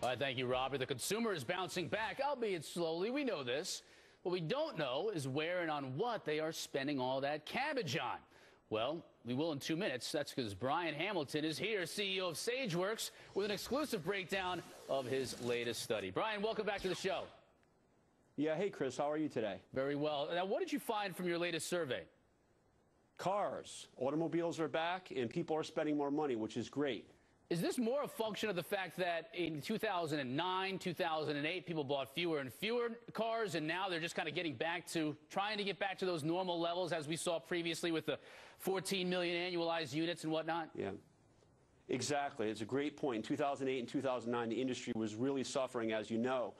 All right, thank you, Robert. The consumer is bouncing back, albeit slowly. We know this. What we don't know is where and on what they are spending all that cabbage on. Well, we will in two minutes. That's because Brian Hamilton is here, CEO of Sageworks, with an exclusive breakdown of his latest study. Brian, welcome back to the show. Yeah, hey, Chris, how are you today? Very well. Now, what did you find from your latest survey? Cars. Automobiles are back, and people are spending more money, which is great. Is this more a function of the fact that in 2009, 2008, people bought fewer and fewer cars, and now they're just kind of getting back to trying to get back to those normal levels as we saw previously with the 14 million annualized units and whatnot? Yeah. Exactly. It's a great point. In 2008 and 2009, the industry was really suffering, as you know.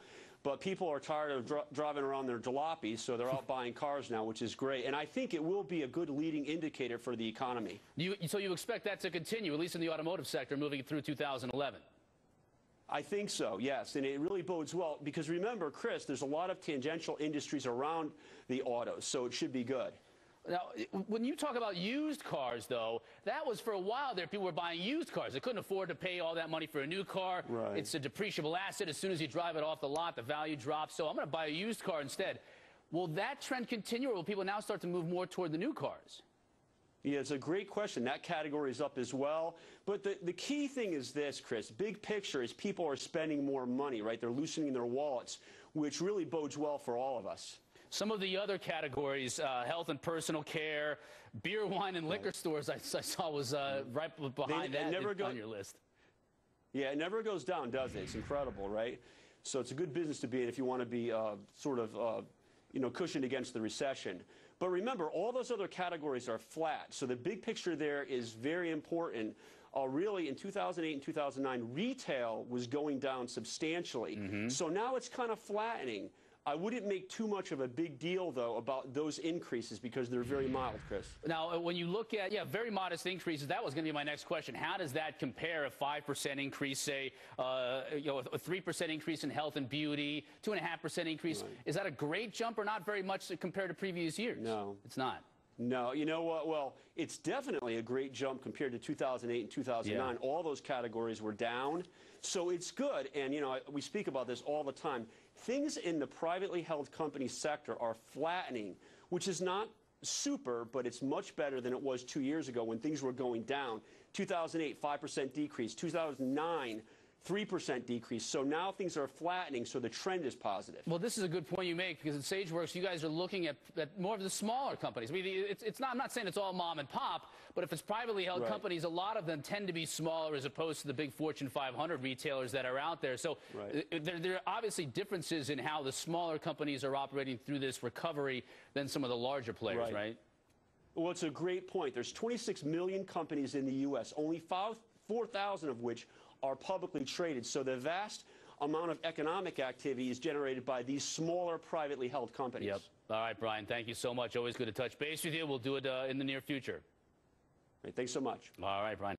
But people are tired of dr driving around their jalopies, so they're out buying cars now, which is great. And I think it will be a good leading indicator for the economy. You, so you expect that to continue, at least in the automotive sector, moving through 2011? I think so, yes, and it really bodes well because remember, Chris, there's a lot of tangential industries around the autos, so it should be good. Now, when you talk about used cars, though, that was for a while there. People were buying used cars. They couldn't afford to pay all that money for a new car. Right. It's a depreciable asset. As soon as you drive it off the lot, the value drops. So I'm going to buy a used car instead. Will that trend continue, or will people now start to move more toward the new cars? Yeah, it's a great question. That category is up as well. But the, the key thing is this, Chris. Big picture is people are spending more money, right? They're loosening their wallets, which really bodes well for all of us. Some of the other categories, uh, health and personal care, beer, wine, and liquor stores, I, I, saw was uh, right behind they, that never go, on your list. Yeah, it never goes down, does it? It's incredible, right? So it's a good business to be in if you want to be uh, sort of, uh, you know, cushioned against the recession. But remember, all those other categories are flat. So the big picture there is very important. Uh, really, in 2008 and 2009, retail was going down substantially. Mm -hmm. So now it's kind of flattening. I wouldn't make too much of a big deal, though, about those increases because they're very mild, Chris. Now, uh, when you look at, yeah, very modest increases, that was going to be my next question. How does that compare a 5% increase, say, uh, you know, a 3% increase in health and beauty, 2.5% increase? Right. Is that a great jump or not very much compared to previous years? No. It's not. No, you know what? Well, it's definitely a great jump compared to 2008 and 2009. Yeah. All those categories were down. So it's good. And, you know, we speak about this all the time. Things in the privately held company sector are flattening, which is not super, but it's much better than it was two years ago when things were going down. 2008, 5% decrease. 2009, 3% decrease. So now things are flattening, so the trend is positive. Well, this is a good point you make because at Sageworks, you guys are looking at, at more of the smaller companies. I mean, it's, it's, not, I'm not saying it's all mom and pop, but if it's privately held right. companies, a lot of them tend to be smaller as opposed to the big Fortune 500 retailers that are out there. So right. Uh, there, there are obviously differences in how the smaller companies are operating through this recovery than some of the larger players, right? right? Well, it's a great point. There's 26 million companies in the U.S., only 4,000 of which are publicly traded. So the vast amount of economic activity is generated by these smaller privately held companies. Yep. All right, Brian, thank you so much. Always good to touch base with you. We'll do it uh, in the near future. Right, thanks so much. All right, Brian.